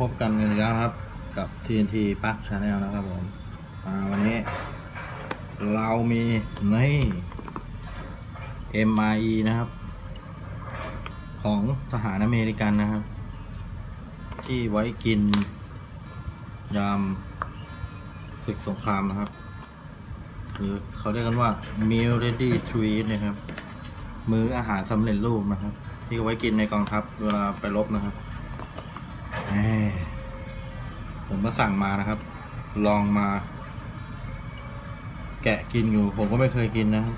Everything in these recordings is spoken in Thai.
พบกันกันอีกแล้วครับ กับ TNT Park Channel นะครับผมวันนี้ เรามีนี่ MRE นะครับ ของทหารอเมริกันนะครับ ที่ไว้กิน ยามศึกสงครามนะครับ หรือเขาเรียกกันว่า meal ready to eat นะครับ มื้ออาหารสำเร็จรูปนะครับ ที่ไว้กินในกองทัพเวลาไปรบนะครับ แหมผมก็สั่งมานะครับ ลองมา แกะกินอยู่ ผมก็ไม่เคยกินนะครับ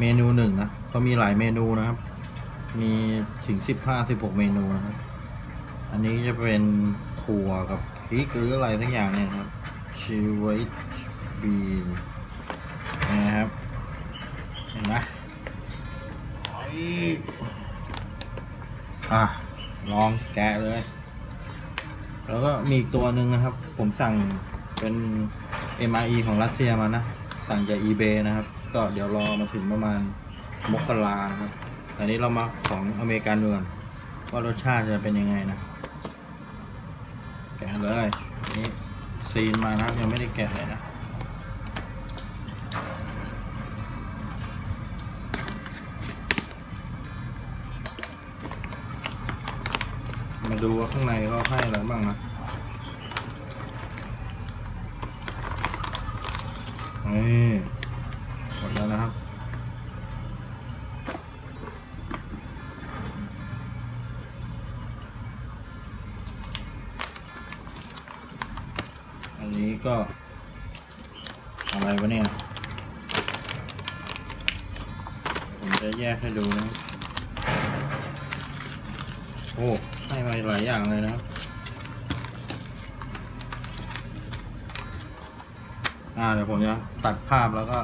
เมนูหนึ่งนะเขามีหลายเมนูนะครับ มีถึงสิบห้าสิบหกเมนูนะครับ อันนี้จะเป็นถั่วกับพริกหรืออะไรทั้งอย่างเนี่ยครับชีวิตบีนนะครับเห็นไหมโอ้ยอะ ลองแกะเลย แล้วก็มีอีกตัวหนึ่งนะครับ ผมสั่งเป็น MRE ของรัสเซียมานะ สั่งจาก eBay นะครับ ก็เดี๋ยวรอมาถึงประมาณมกรานครับอันนี้เรามาของอเมริกันดูก่อนว่ารสชาติจะเป็นยังไงนะ แกะเลยนี่ซีนมานะครับยังไม่ได้แกะเลยนะ ดูว่าข้างในเขาให้อะไรบ้างนะนี่หมดแล้วนะครับ อันนี้ก็ อะไรวะเนี่ย ผมจะแยกให้ดูนะ โอ้ ให้มาหลายอย่างเลยนะครับอ่าเดี๋ยวผมจะตัดภาพแล้วก็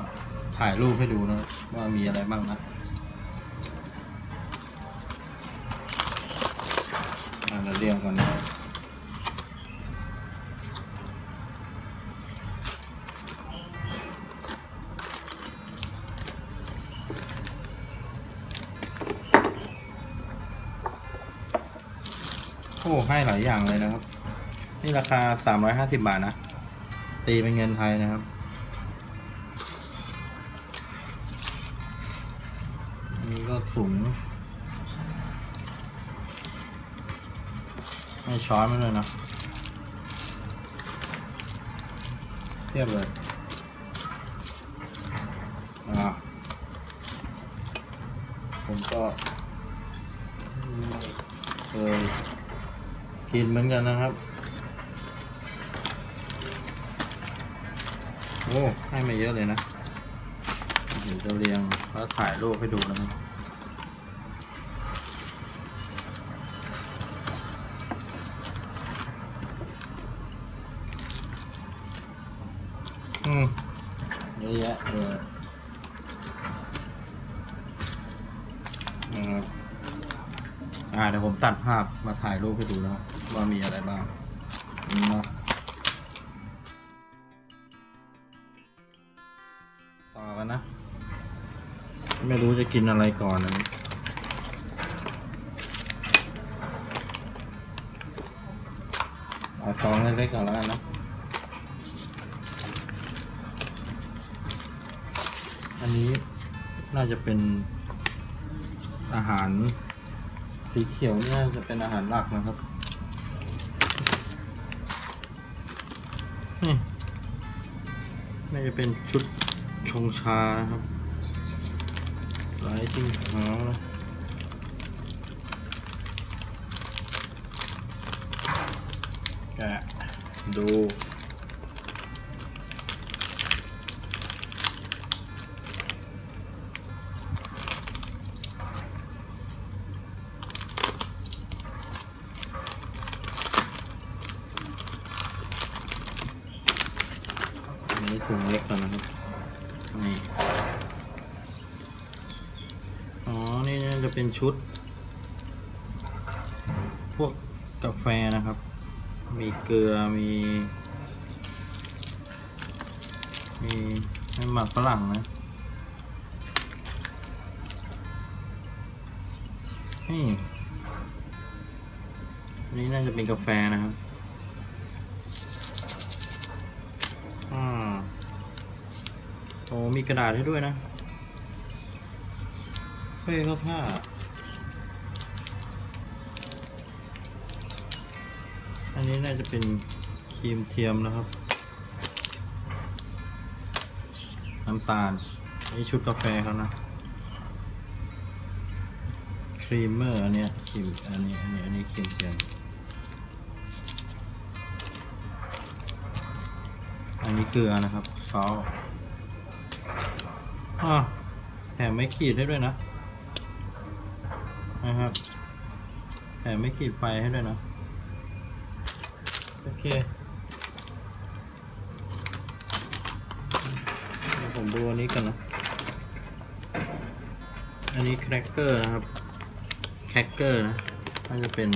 ถ่ายรูปให้ดูนะว่ามีอะไรบ้างนะอ่าเราเรียงกันนะ ให้หลายอย่างเลยนะครับ นี่ราคา350บาทนะ ตีเป็นเงินไทยนะครับ นี่ก็ถุงให้ช้อนมาเลยนะเทียบเลยอ่าผมก็เคย กินเหมือนกันนะครับ โอ้ ให้มาเยอะเลยนะเดี๋ยวจะเรียงแล้วถ่ายรูปให้ดูนะครับาถ่ายรูปให้ดูนะว่ามีอะไรบ้างนี่นาะต่อกันนะ ไม่รู้จะกินอะไรก่อนนะเอาซองเล็กๆก่อนแล้วกันนะอันนี้น่าจะเป็นอาหาร สีเขียวเนี่ยจะเป็นอาหารหลักนะครับนี่น่าจะเป็นชุดชงชานะครับหลายจริงหานะแกะดู ชุด พวกกาแฟนะครับ มีเกลือมี มีน้ำหมักฝรั่งนะ นี่นี่น่าจะเป็นกาแฟนะครับโอ้มีกระดาษให้ด้วยนะ เฮ้ยก็ผ้า นี้น่าจะเป็นครีมเทียมนะครับ น้ำตาล นี่ชุดกาแฟเขานะ creamer อันเนี้ยครีมอันนี้อันนี้อันนี้ครีมเทียม อันนี้เกลือนะครับซอสอะแถมไม่ขีดให้ด้วยนะ นะครับแถมไม่ขีดไฟให้ด้วยนะ เคผมดูอันนี้กันนะอันนี้แครกเกอร์นะครับแครกเกอร์นะน่าจะเป็น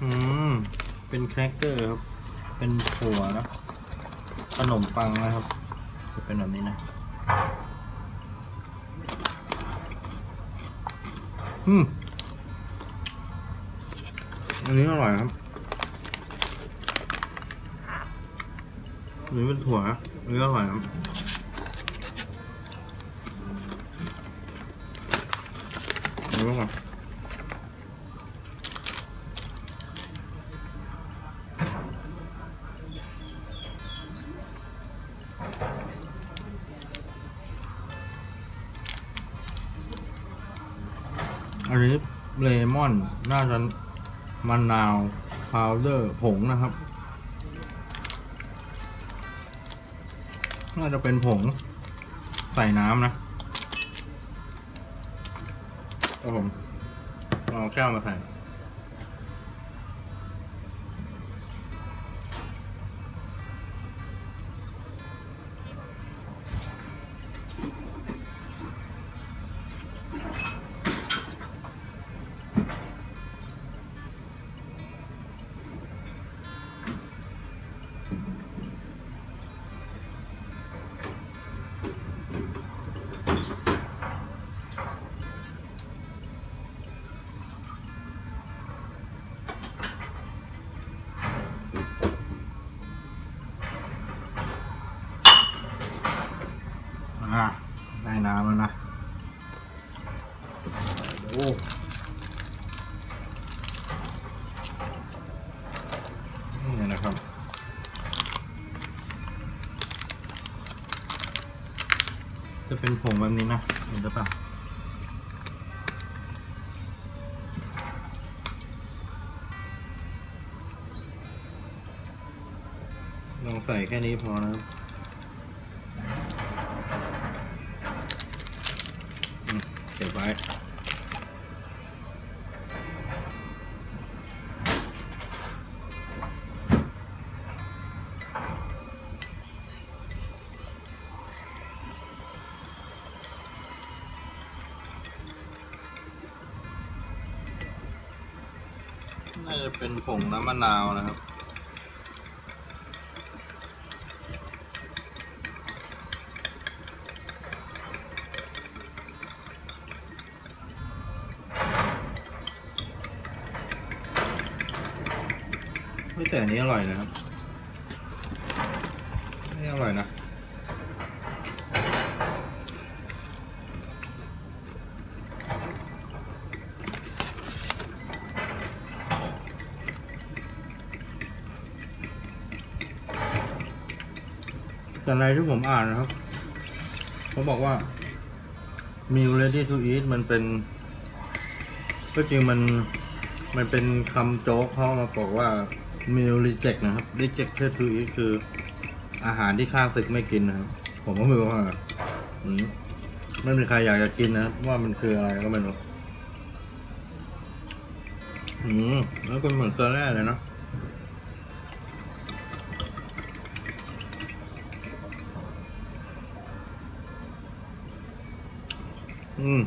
อืมเป็นแครกเกอร์ครับ เป็นถั่วนะขนมปังนะครับ จะเป็นแบบนี้นะ อืมอันนี้อร่อยครับอันนี้เป็นถั่วนะอันนี้อร่อยครับอันนี้ก่อนอั มะนาวพาวเดอร์ผงนะครับ น่าจะเป็นผงใส่น้ำนะครับผมเอาแก้วมาใส่ จะเป็นผงแบบนี้นะเห็นหรือเปล่าลองใส่แค่นี้พอนะครับเก็บไว้ มะนาวนะครับไม่แต่อันนี้อร่อยนะครับอันนี่อร่อยนะ แต่ในที่ผมอ่านนะครับเขาบอกว่า meal ready to eat มันเป็น ก็จริงมันมันเป็นคำโจ๊กเขามาบอกว่า meal reject นะครับ rejected to eat คืออาหารที่ข้าศึกไม่กินนะครับ ผมก็ไม่รู้ว่าไม่มีใครอยากจะกินนะว่ามันคืออะไรก็ไม่รู้อืมแล้วก็เหมือนเกลือแร่เลยเนาะ อืม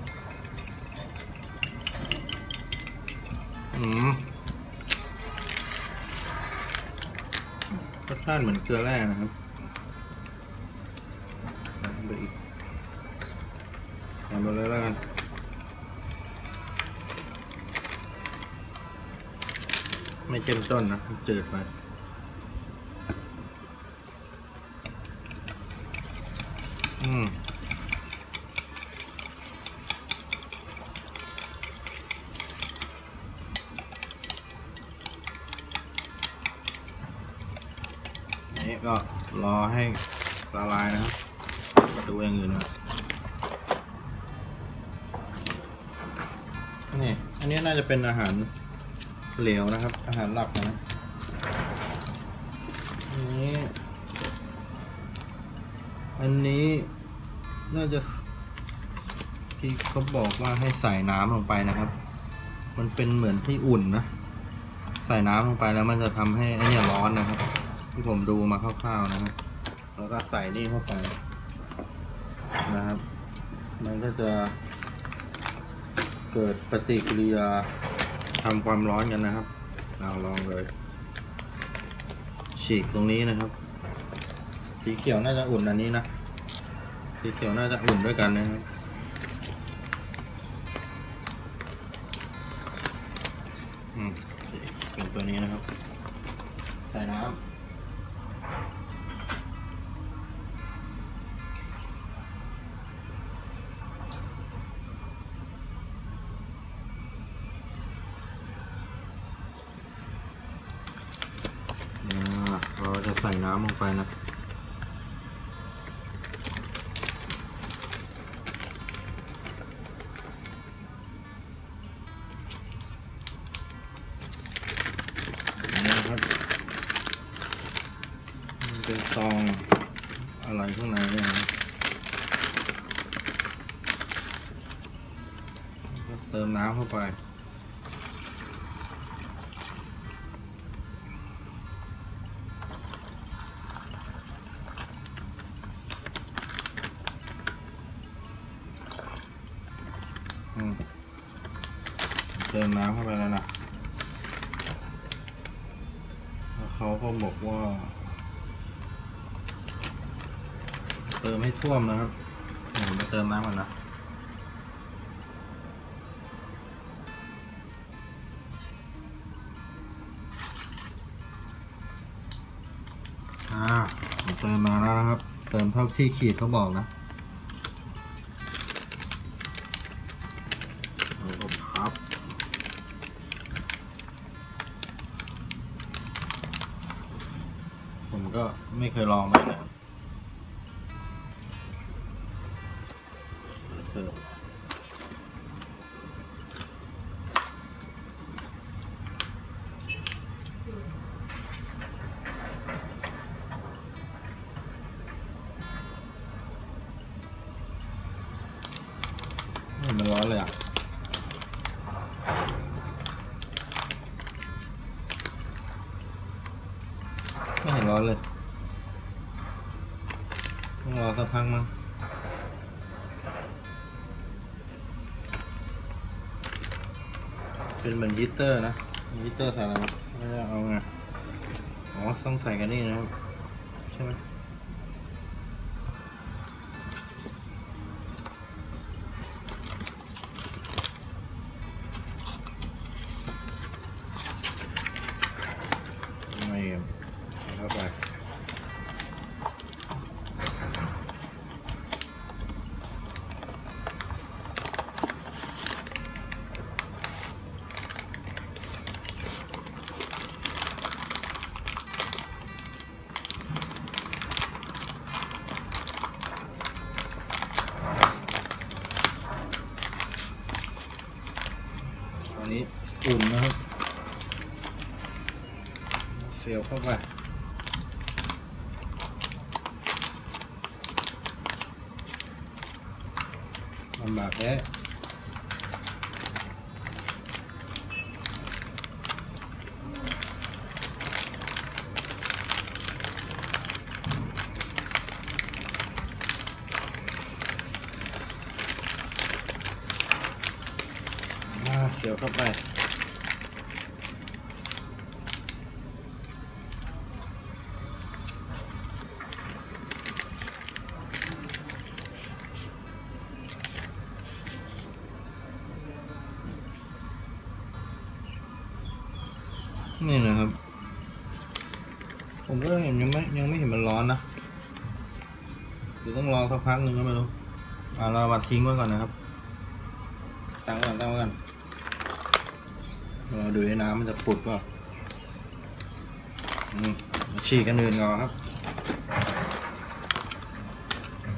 รสชาติเหมือนเกลือแร่นะครับไปอีกทำไปเลยแล้วกันไม่เจ้มต้นนะเจิดไปอืม เป็นอาหารเหลวนะครับ อาหารหลักนะอันนี้ อันนี้น่าจะที่เขาบอกว่าให้ใส่น้ำลงไปนะครับ มันเป็นเหมือนที่อุ่นนะ ใส่น้ำลงไปแล้วมันจะทำให้ไอ้เนี่ยร้อนนะครับ ที่ผมดูมาคร่าวๆนะครับ แล้วก็ใส่นี่เข้าไปนะครับ มันก็จะ เกิดปฏิกิริยาทำความร้อนกันนะครับ เราลองเลย ฉีกตรงนี้นะครับ สีเขียวน่าจะอุ่นอันนี้นะ สีเขียวน่าจะอุ่นด้วยกันนะครับ อืมเป็นตัวนี้นะครับ ใส่น้ำ มน้ำเข้าไปแล้วนะแล้วเขาก็บอกว่า เติมให้ท่วมนะครับเดี๋ยวผมไปเติมน้ำก่อนนะอ่าเติมมาแล้วนะครับ เติมเท่าที่ขีดเขาบอกนะ เลยอะไม่เห็นร้อนเลยต้องรอสักพักมั้งเป็นเหมือนฮีตเตอร์นะฮีตเตอร์ใส่อะไรวะไม่ได้เอาไงอ๋อต้องใส่กันนี่นะครับใช่ไหม เสียวเยังไม่ยังไม่เห็นมันร้อนนะเดี๋ยวต้องรอสักพักหนึ่งก็ไม่รู้อ่าเราวัดทิ้งไว้ก่อนนะครับตั้งไว้ก่อนตั้งไว้ก่อนเราดูในน้ำมันจะปุดเปล่าอืมฉีกกันอื่นก่อนครับ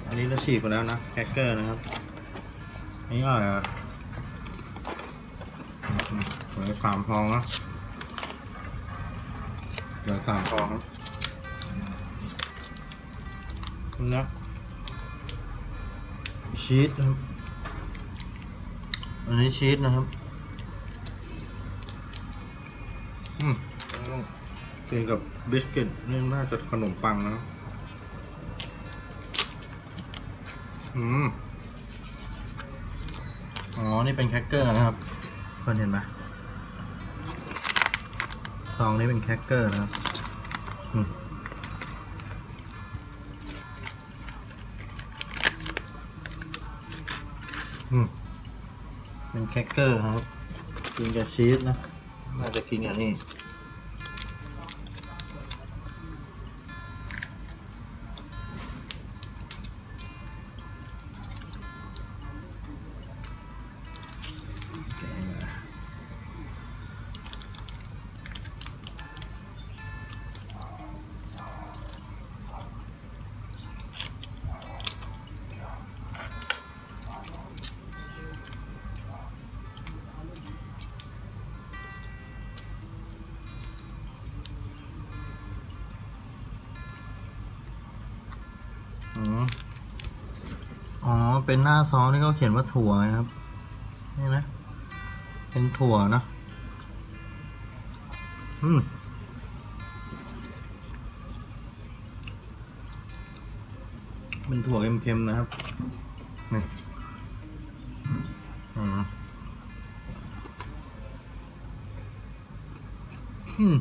อันนี้เราฉีกไปแล้วนะแคคเกอร์นะครับอันนี่อะไรอะเหลือสามฟองนะเหลือสามฟองครับ นะชีสนะครับ อันนี้ชีสนะครับ อืมกินกับบิสกิตนี่น่าจะขนมปังนะครับอืม อ๋อ นี่เป็นแครกเกอร์นะครับเพื่อนเห็นไหมซองนี้เป็นแครกเกอร์นะครับ เป็นแครกเกอร์ครับ กินกับชีสนะ น่าจะกินอย่างนี้ เป็นหน้าซองที่เขาเขียนว่าถั่วไงครับ นี่นะ เป็นถั่วนะอืมเป็นถั่วเค็มๆนะครับ นี่อืม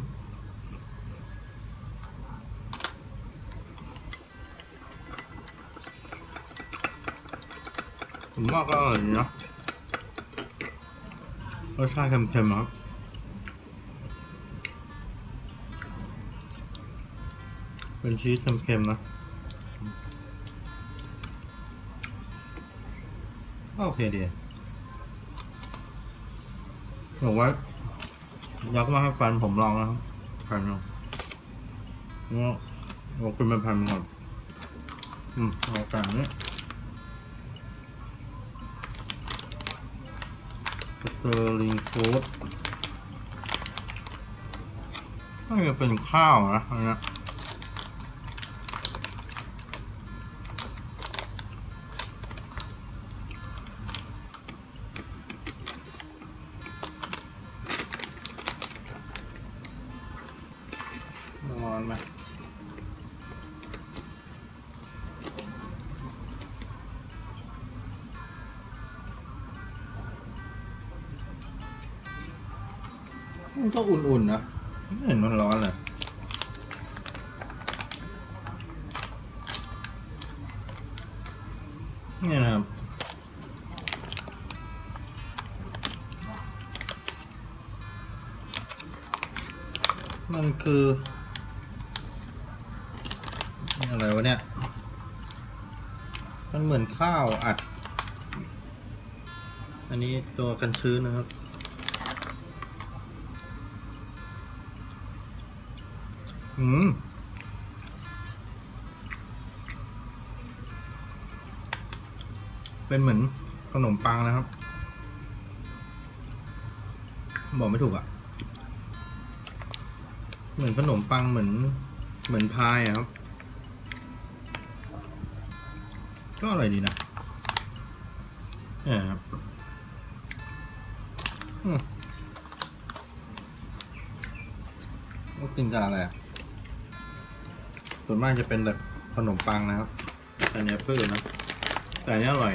อืมาก็อร่อยดีนะรสชาติเค็มๆครับเป็นชีสเค็มๆนะก็โอเคดีบอกว่ายักมาให้แฟนผมลองนะครับแฟนลองแล้วเรากินเป็นแผ่นก่อนอืมเอาแต่อัน เตอร์ลิงฟูดน่จะเป็นข้าวนะอันนี้ มันก็อุ่นๆนะไม่เห็นมันร้อนเลยเนี่ยนะครับมันคือ อะไรวะเนี่ย มันเหมือนข้าวอัด อันนี้ตัวกันชื้นนะครับ เป็นเหมือนขนมปังนะครับ บอกไม่ถูกอะ่ะ เหมือนขนมปังเหมือน เหมือนพายอะครับ ก็อร่อยดีนะเนี่ยครับอืมก็กินกับอะไรอะส่วนมากจะเป็นแบบขนมปังนะครับ อันนี้พืชนะ แต่อันนี้อร่อย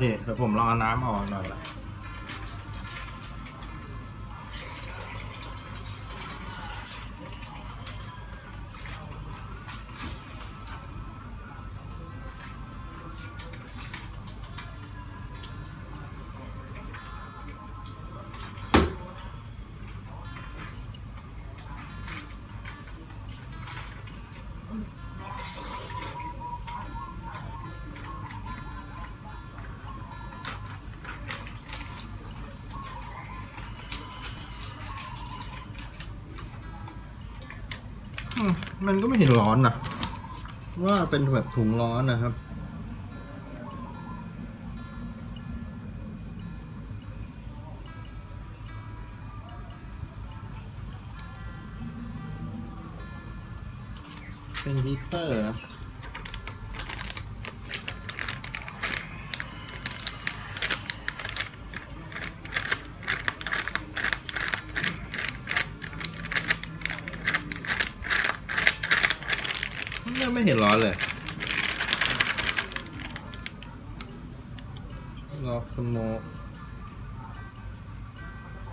พี่เดี๋ยวผมลองเอาน้ำออกหน่อยละ มันก็ไม่เห็นร้อนนะว่าเป็นแบบถุงร้อนนะครับ รอคุณโม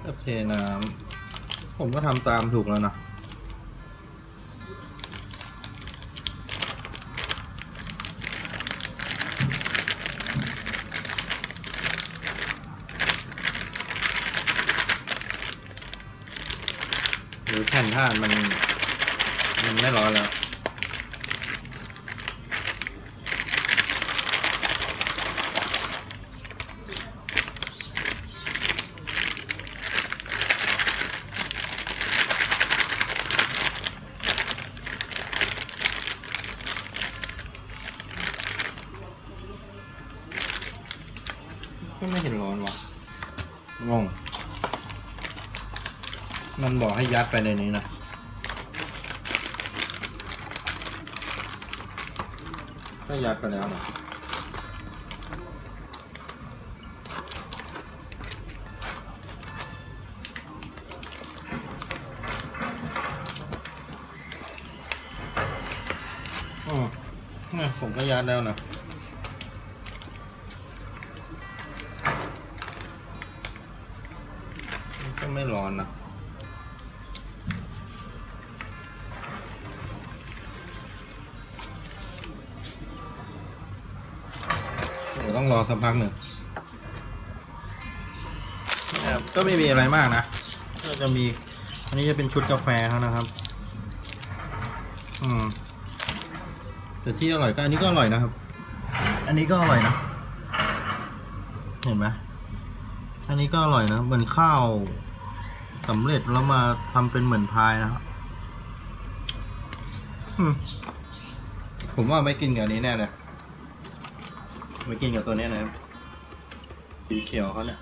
ก็เทน้ำผมก็ทำตามถูกแล้วนะหรือแผ่นท่านมัน ยัดไปในนี้นะ ก็ยัดไปแล้วนะอ๋อนี่ผมก็ยัดแล้วนะก็ไม่ร้อนนะ ต้องรอสักพักหนึ่งนะครับก็ไม่มีอะไรมากนะก็จะมี อันนี้จะเป็นชุดกาแฟเขานะครับ อืมแต่ที่อร่อยก็อันนี้ก็อร่อยนะครับ อันนี้ก็อร่อยนะ เห็นไหมอันนี้ก็อร่อยนะเหมือนข้าวสำเร็จแล้วมาทำเป็นเหมือนพายนะครับผมว่าไม่กินกับอันนี้แน่เลย ไม่กินกับตัวเนี้ยนะครับสีเขียวเขาเนี่ย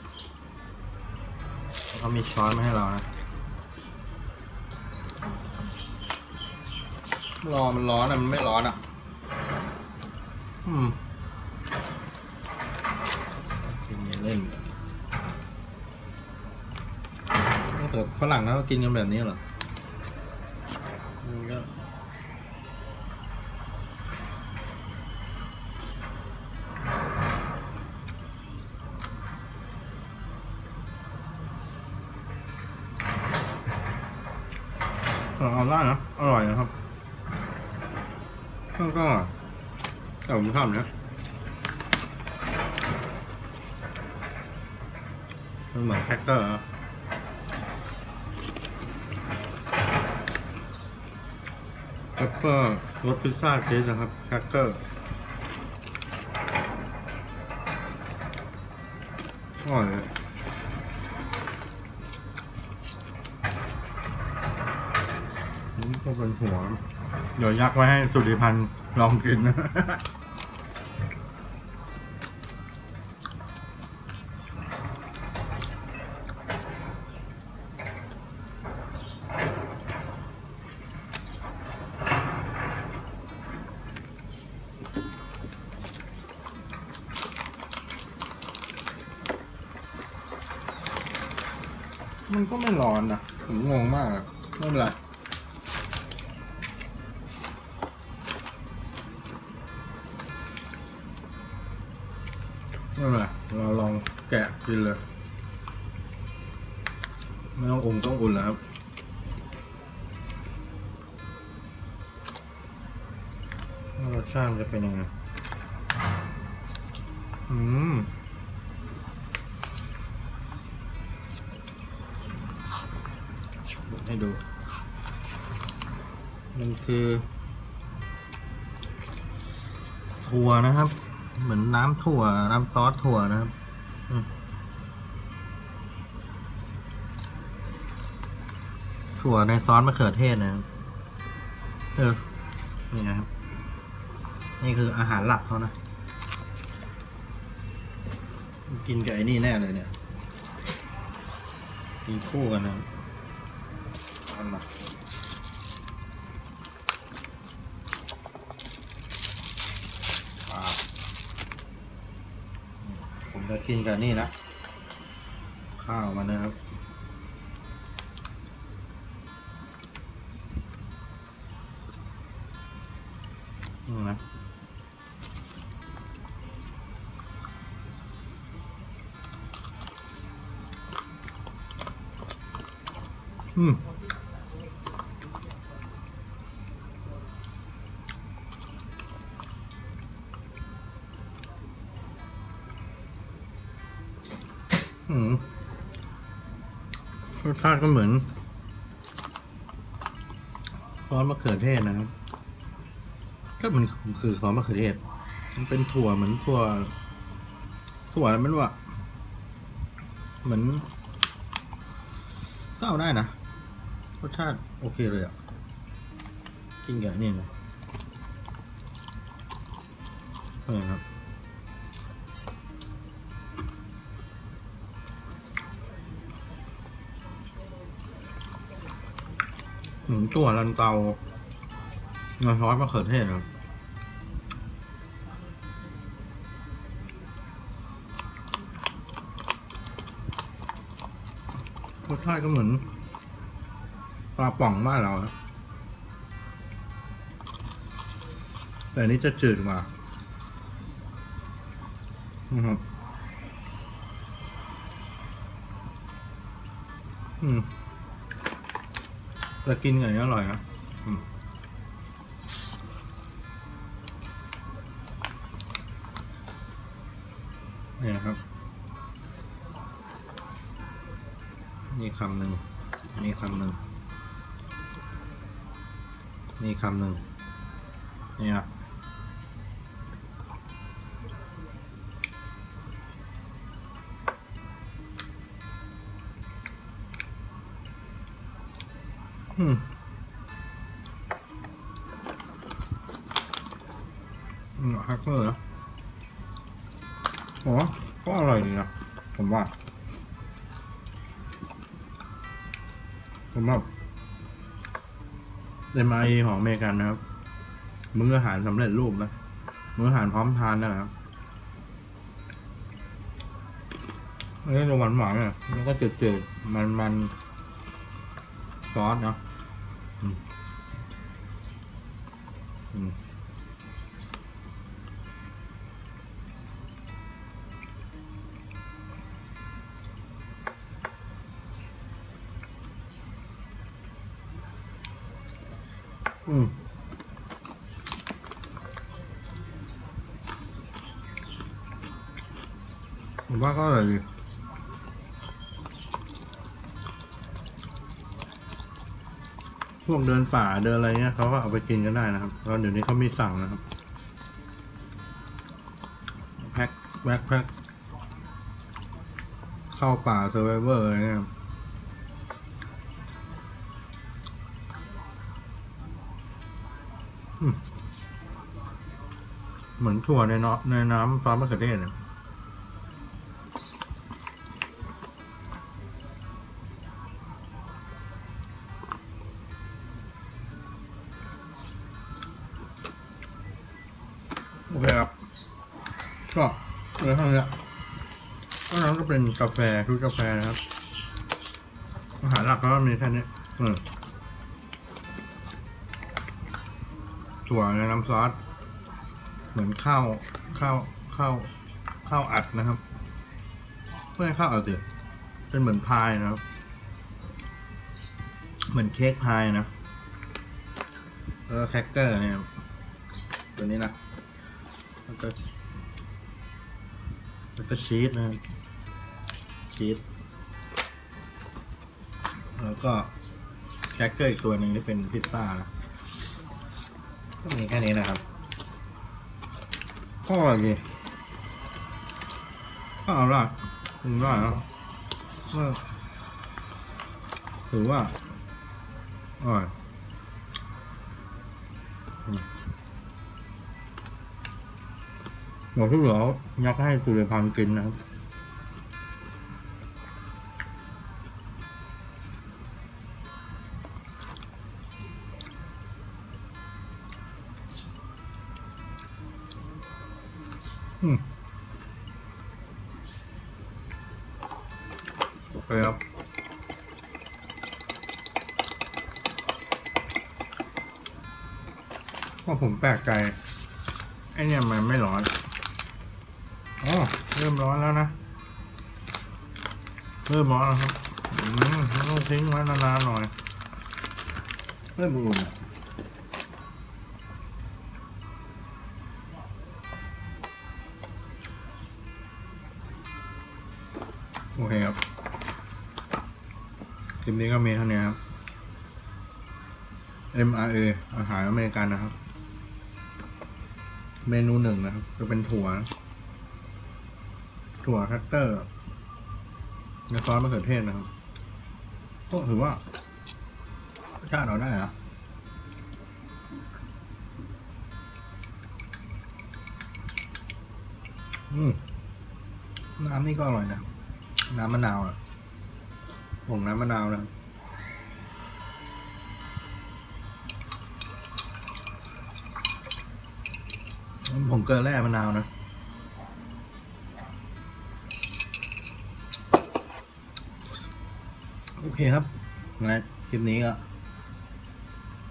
เขามีช้อนมาให้เรานะรอมันร้อนอะ มันไม่ร้อนอะ อืมกินเล่นแต่ฝรั่งเขาก็กินกันแบบนี้เหรอ แครกเกอร์อะแครกเกอร์รสพิซซ่าชีสนะครับแครกเกอร์อร่อยเลยนี่ก็เป็นถั่ว เดี๋ยวยกไว้ให้สุริพันธ์ลองกินนะ ให้ดู มันคือถั่วนะครับ เหมือนน้ำถั่ว น้ำซอสถั่วนะครับถั่วในซอสมะเขือเทศนะครับ เออ นี่นะครับ นี่คืออาหารหลักเขานะ กินกับไอ้นี่แน่เลยเนี่ย กินคู่กันนะ มาอ่าผมจะกินกับนี่นะ ข้าวมันนะครับนี่นะอืม รสชาติก็เหมือนซอสมะเขือเทศนะครับ ก็มันคือซอสมะเขือเทศ มันเป็นถั่วเหมือนถั่ว ถั่วอะไรไม่รู้อะเหมือนก็เอาได้นะ รสชาติโอเคเลยอะ่ะกินกับนี่เลยเออครับ ตัวลันเตาเงาซอสมะเขือเทศครับรสชาติก็เหมือนปลาป่องบ้านเราครับแต่นนี้จะจืดกว่านะครับ อืม แต่กินอย่างนี้อร่อยนะนี่นะครับ นี่คำหนึ่งนี่คำหนึ่งนี่คำหนึ่งนี่นะ อืมอืมฮักเกอร์นะอ๋อก็อร่อยดีนะ ผมว่า ผมแบบเอ็มไอของอเมริกันนะครับ มื้ออาหารสำเร็จรูปนะ มื้ออาหารพร้อมทานนะครับอันนี้จะหวานหวานเนี่ยแล้วก็จืดๆมันมั นซอสเนาะอื ว่าก็อกเดินป่าเดินอะไรเงี้ยเขาก็เอาไปกินกันได้นะครับตอนเดี๋ยวนี้เขามีสั่งนะครับ pack backpack เข้าป่า survivor อะไรเงี้ยเหมือนถั่วในเนาะในน้ำซอสมะเขือเทศเนี่ย เลยเท่านี้ก็นั้นก็เป็นกาแฟคือกาแฟนะครับ อาหารหลักก็มีแค่นี้เออถั่วในน้ำซอส เหมือนข้าวข้าวข้าวข้าวอัดนะครับไม่ใช่ข้าวอัดสิเป็นเหมือนพายนะครับ เหมือนเค้กพายนะแล้วก็แครกเกอร์เนี่ยตัวนี้นะแล้วก็ ก็ชีสนะชีสแล้วก็แครกเกอร์อีกตัวหนึ่งที่เป็นพิซซ่านะก็มีแค่นี้นะครับก็อร่อยดีก็เอาละถึงว่าแล้วถือว่าอร่อย หมดที่เหลือยักให้สุริพันธ์กินนะครับ นานๆหน่อยเริ่มอุ่นอะโอเคครับคลิปนี้ก็มีเท่านี้ครับ MRA อาหารอเมริกันนะครับ เมนูหนึ่งนะครับ จะเป็นถั่ว ถั่วแคคเตอร์ในซอสมะเขือเทศนะครับ ก็ถือว่าชาติเราได้นะอืมน้ำนี่ก็อร่อยนะ น้ำมะนาวอะผงน้ำมะนาวนะผงเกลือแร่มะนาวนะ อเคครับงั้นคลิปนี้ก็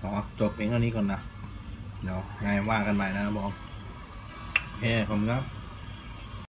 ขอจบเพียงเท่านี้ก่อนนะ เดี๋ยวไงว่ากันใหม่นะครับผมโอเคผมครับ